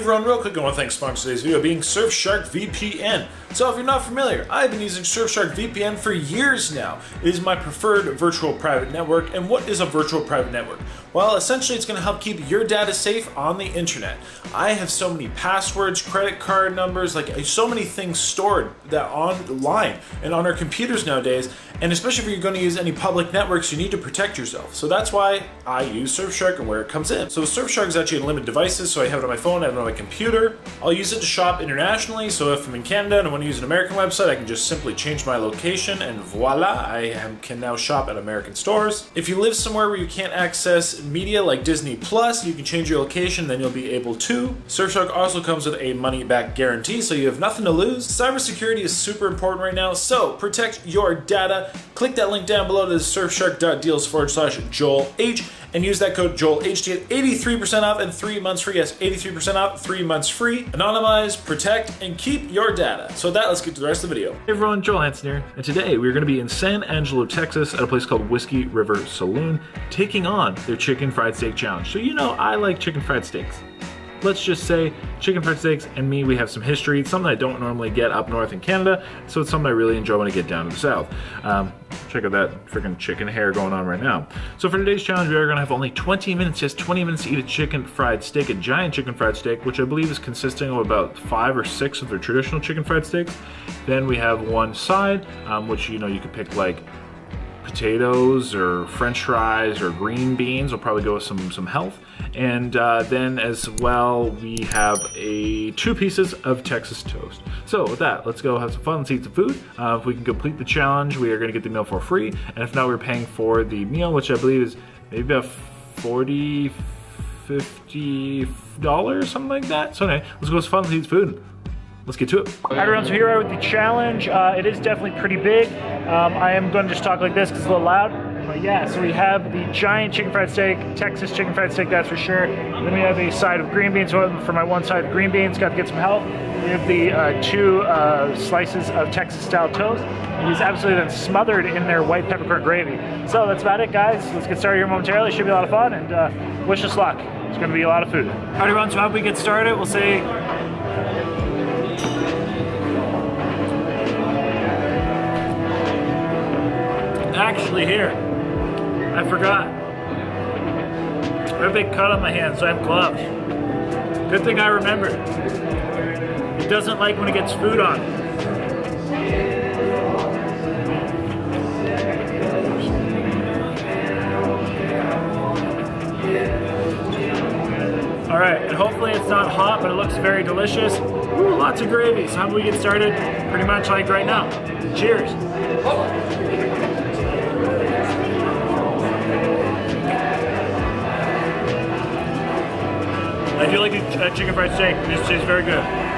everyone, real quick, I want to thank sponsor today's video being Surfshark VPN. So if you're not familiar, I've been using Surfshark VPN for years now. It is my preferred virtual private network. And what is a virtual private network? Well, essentially it's going to help keep your data safe on the internet. I have so many passwords, credit card numbers, like so many things stored that online and on our computers nowadays. And especially if you're going to use any public networks, you need to protect yourself. So that's why I use Surfshark and where it comes in. So Surfshark is actually unlimited devices, so I have it on my phone, I have it on my computer. I'll use it to shop internationally, so if I'm in Canada and I want to use an American website, I can just simply change my location and voila, I am, can now shop at American stores. If you live somewhere where you can't access media like Disney Plus, you can change your location, then you'll be able to. Surfshark also comes with a money back guarantee, so you have nothing to lose. Cybersecurity is super important right now, so protect your data. Click that link down below to the surfshark.deals forward slash Joel H and use that code JOELH to get 83% off and three months free. Yes, 83% off, three months free. Anonymize, protect, and keep your data. So with that, let's get to the rest of the video. Hey everyone, Joel Hansen here, and today we're going to be in San Angelo, Texas at a place called Whiskey River Saloon, taking on their chicken fried steak challenge. So you know I like chicken fried steaks let's just say chicken fried steaks and me, we have some history. It's something I don't normally get up north in Canada, so it's something I really enjoy when I get down to the south. Um, check out that freaking chicken hair going on right now. So for today's challenge, we are gonna have only 20 minutes, just 20 minutes to eat a chicken fried steak, a giant chicken fried steak, which I believe is consisting of about five or six of their traditional chicken fried steaks. Then we have one side, um, which you know you could pick like potatoes or french fries or green beans. We'll probably go with some, some health. And uh, then as well, we have a two pieces of Texas toast. So with that, let's go have some fun, let's eat some food. Uh, if we can complete the challenge, we are gonna get the meal for free. And if not, we're paying for the meal, which I believe is maybe about 40, 50 dollars, something like that. So anyway, let's go have some fun, let's eat food let's get to it. All right, everyone, so here we are with the challenge. Uh, it is definitely pretty big. Um, I am going to just talk like this because it's a little loud. But yeah, so we have the giant chicken fried steak, Texas chicken fried steak, that's for sure. Then we have a side of green beans. For my one side of green beans, got to get some help. We have the uh, two uh, slices of Texas style toast. He's absolutely then smothered in their white peppercorn gravy. So that's about it, guys. Let's get started here momentarily. Should be a lot of fun, and uh, wish us luck. It's going to be a lot of food. All right, everyone, so how we get started? We'll say actually here. I forgot. I have a big cut on my hand, so I have gloves. Good thing I remembered. It doesn't like when it gets food on. All right, and hopefully it's not hot, but it looks very delicious. Ooh, lots of gravy. So how do we get started? Pretty much like right now. Cheers. I do like a chicken fried steak. This tastes very good.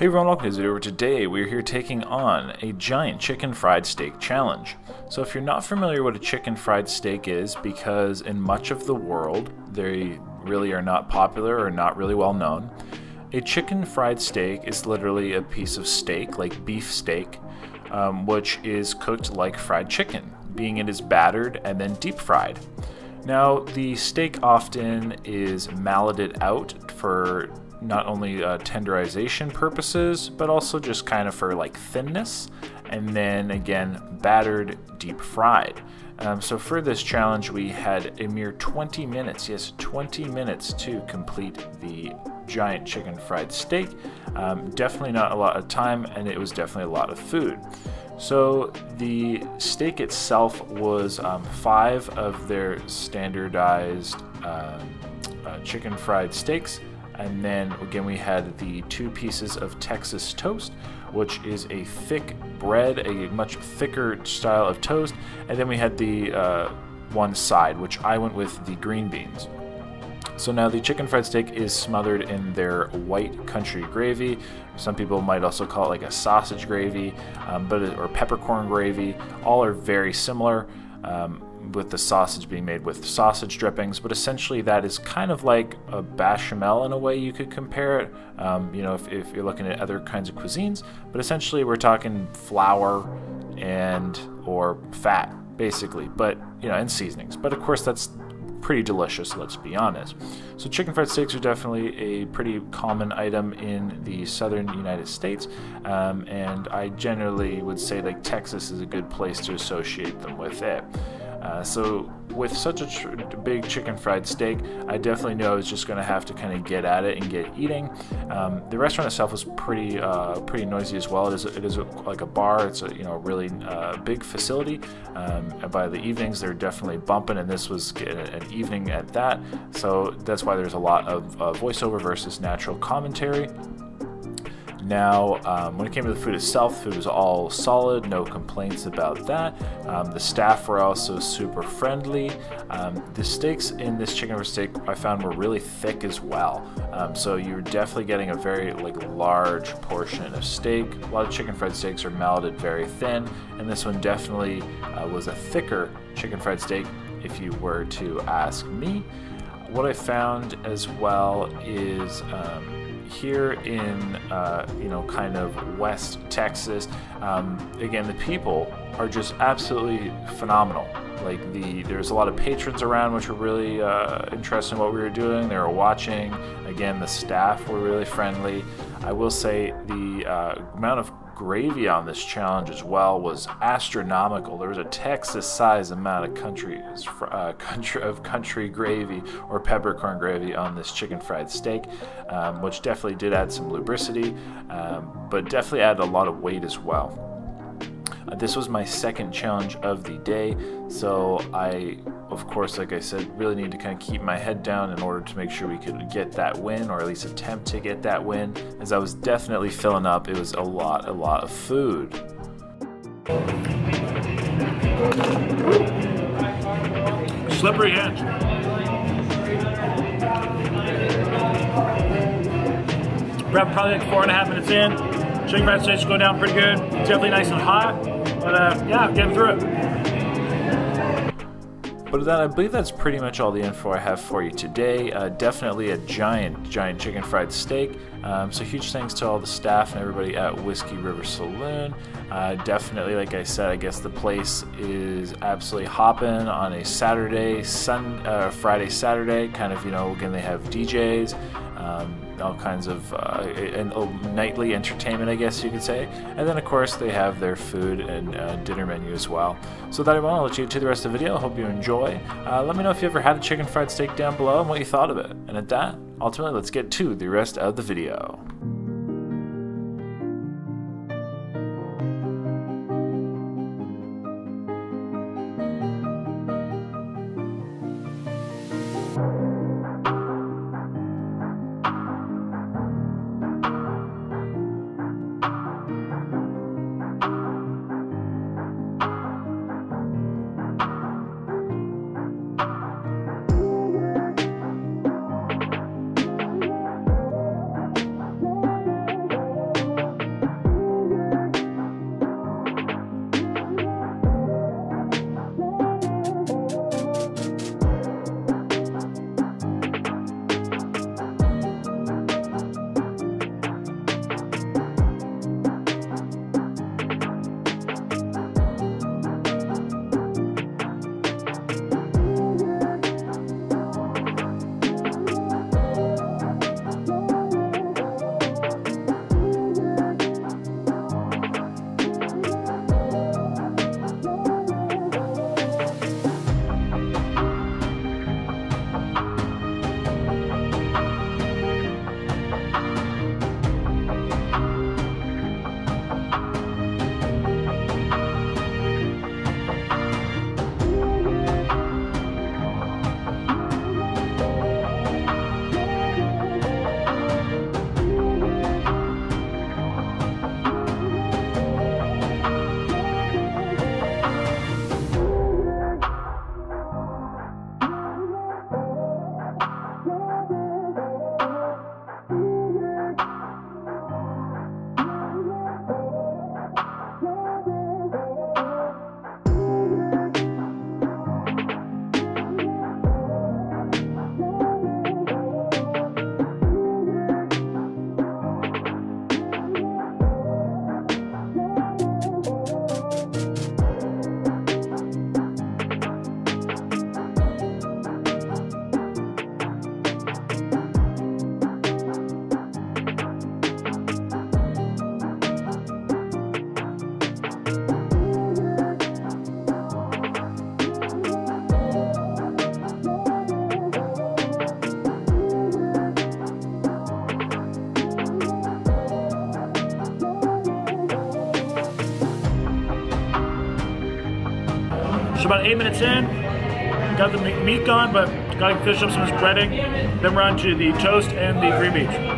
Hey everyone, welcome to Zero. Today we're here taking on a giant chicken fried steak challenge. So if you're not familiar what a chicken fried steak is, because in much of the world they really are not popular or not really well known, a chicken fried steak is literally a piece of steak, like beef steak, um, which is cooked like fried chicken, being it is battered and then deep fried. Now, the steak often is malleted out for not only uh, tenderization purposes, but also just kind of for like thinness, and then again, battered deep fried. Um, so for this challenge, we had a mere 20 minutes, yes, 20 minutes to complete the giant chicken fried steak. Um, definitely not a lot of time, and it was definitely a lot of food. So the steak itself was um, five of their standardized um, uh, chicken fried steaks. And then again, we had the two pieces of Texas toast, which is a thick bread, a much thicker style of toast. And then we had the uh, one side, which I went with the green beans. So now the chicken fried steak is smothered in their white country gravy. Some people might also call it like a sausage gravy, um, but or peppercorn gravy. All are very similar. Um, with the sausage being made with sausage drippings, but essentially that is kind of like a bechamel in a way you could compare it. Um, you know, if, if, you're looking at other kinds of cuisines, but essentially we're talking flour and or fat basically, but you know, and seasonings. But of course that's pretty delicious, let's be honest. So, chicken fried steaks are definitely a pretty common item in the southern United States, um, and I generally would say like Texas is a good place to associate them with it. Uh, so with such a tr- big chicken fried steak, I definitely knew I was just going to have to kind of get at it and get eating. Um, the restaurant itself was pretty uh, pretty noisy as well. It is it is a, like a bar. It's a you know really uh, big facility. Um, by the evenings, they're definitely bumping, and this was an evening at that. So that's why there's a lot of voiceover versus natural commentary. Now, um, when it came to the food itself, food was all solid, no complaints about that. Um, the staff were also super friendly. Um, the steaks in this chicken over steak I found were really thick as well. Um, so you're definitely getting a very like large portion of steak. A lot of chicken fried steaks are melted very thin, and this one definitely uh, was a thicker chicken fried steak if you were to ask me. What I found as well is um, here in uh, you know kind of West Texas, um, again the people are just absolutely phenomenal. Like the there's a lot of patrons around, which were really uh, interested in what we were doing. They were watching. Again, the staff were really friendly. I will say the uh, amount of gravy on this challenge as well was astronomical. There was a Texas-sized amount of country, uh, country of country gravy or peppercorn gravy on this chicken fried steak, um, which definitely did add some lubricity, um, but definitely added a lot of weight as well. This was my second challenge of the day, so I, of course, like I said, really need to kind of keep my head down in order to make sure we could get that win, or at least attempt to get that win, as I was definitely filling up. It was a lot, a lot of food. Slippery hands. Prep probably like four and a half minutes in. Chicken fried steaks go down pretty good. Definitely nice and hot. But uh, yeah, getting through it. But that, I believe that's pretty much all the info I have for you today. Uh, definitely a giant, giant chicken fried steak. Um, so huge thanks to all the staff and everybody at Whiskey River Saloon. Uh, definitely, like I said, I guess the place is absolutely hopping on a Saturday, Sun, uh, Friday, Saturday. Kind of, you know, again they have DJs. Um, all kinds of uh, and, oh, nightly entertainment, I guess you could say. And then, of course, they have their food and uh, dinner menu as well. So that I want to let you to the rest of the video. Hope you enjoy. Uh, let me know if you ever had a chicken fried steak down below and what you thought of it. And at that, ultimately, let's get to the rest of the video. About eight minutes in, got the meat gone, but got to finish up some of this breading. Then we're on to the toast and the green beans.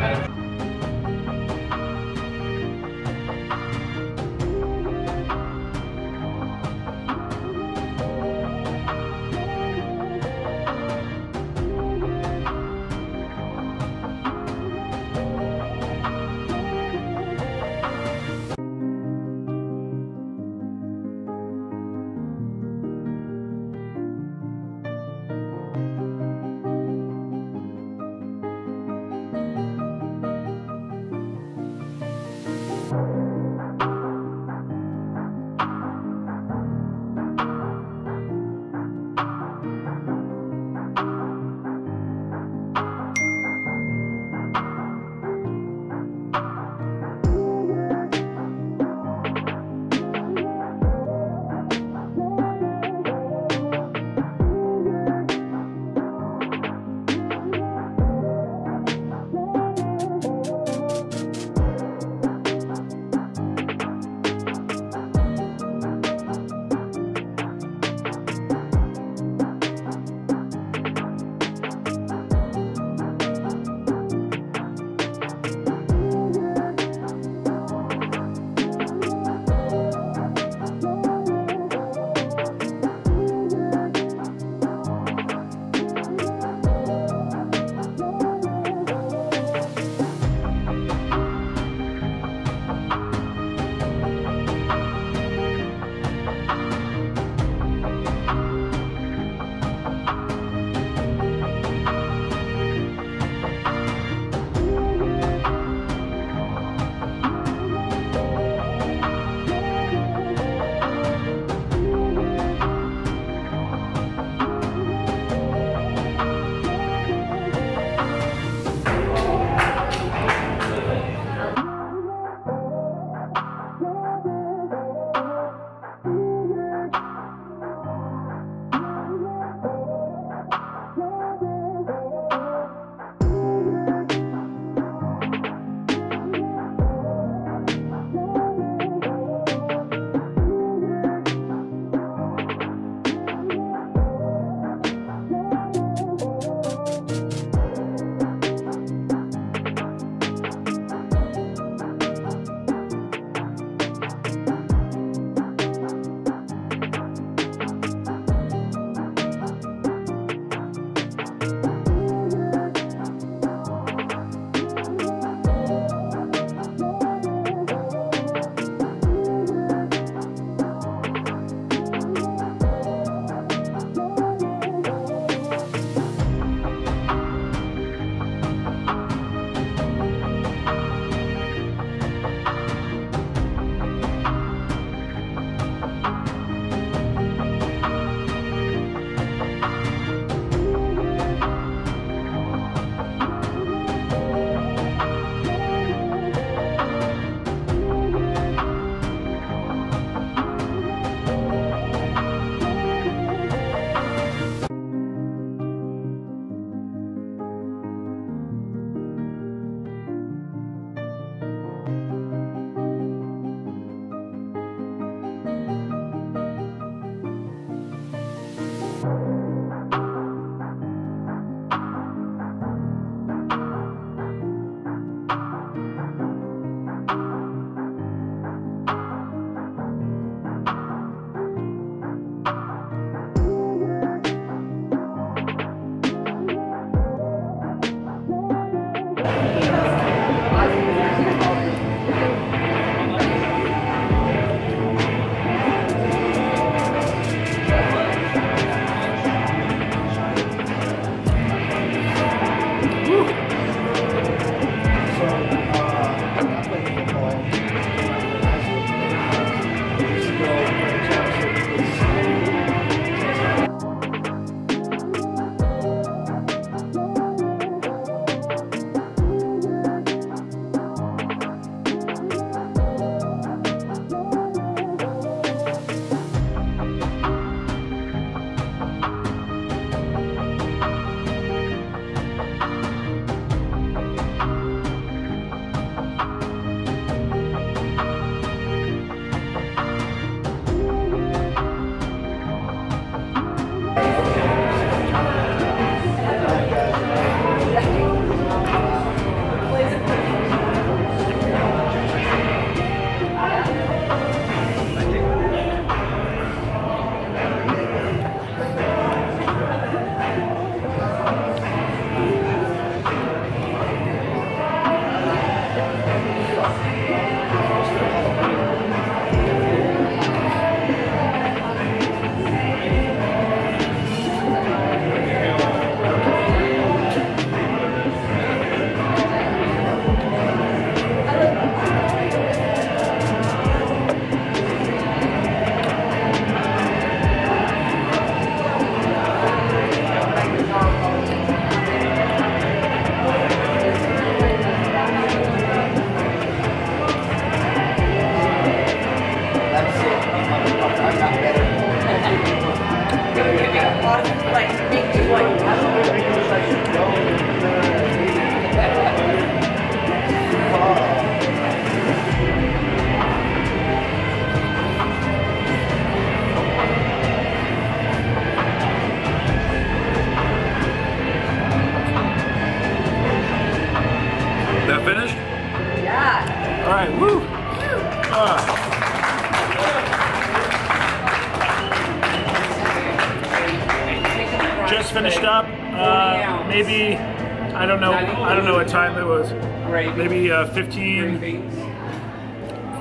Maybe uh, 15,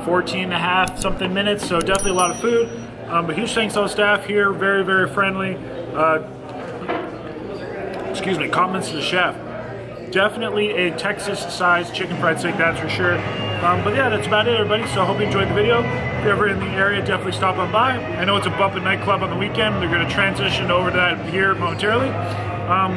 14 and a half something minutes. So definitely a lot of food. Um, but huge thanks to the staff here. Very very friendly. Uh, excuse me. comments to the chef. Definitely a Texas-sized chicken fried steak, that's for sure. Um, but yeah, that's about it, everybody. So I hope you enjoyed the video. If you're ever in the area, definitely stop on by. I know it's a bump and nightclub on the weekend. They're going to transition over to that here momentarily. Um,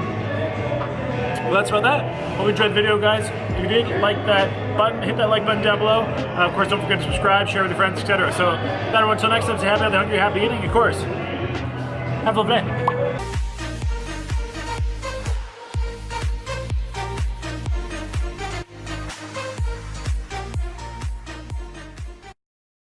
well, that's about that. Hope you enjoyed the video, guys. If you did, like that button, hit that like button down below. Uh, of course, don't forget to subscribe, share with your friends, etc. So, that everyone, until next time, stay happy, healthy, hungry, happy eating, of course. Have a lovely day.